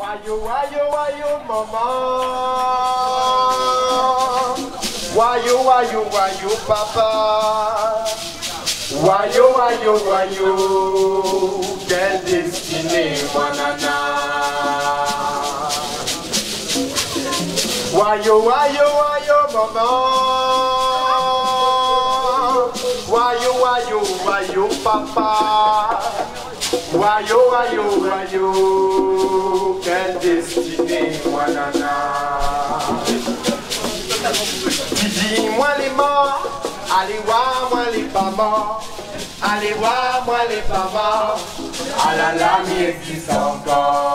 Wayo, wayo, wayo, maman. Wayo, wayo, wayo, papa. Wayo, wayo, wayo. Quelle destinée, mon nana. Wayo, wayo, wayo, maman. Wayo, wayo, wayo, papa. Wayo, wayo, wayo, quelle destinée, moi nana. Dis-moi les morts, allez voir moi les pas morts, allez voir moi les pas morts, ah là là, mais existe encore.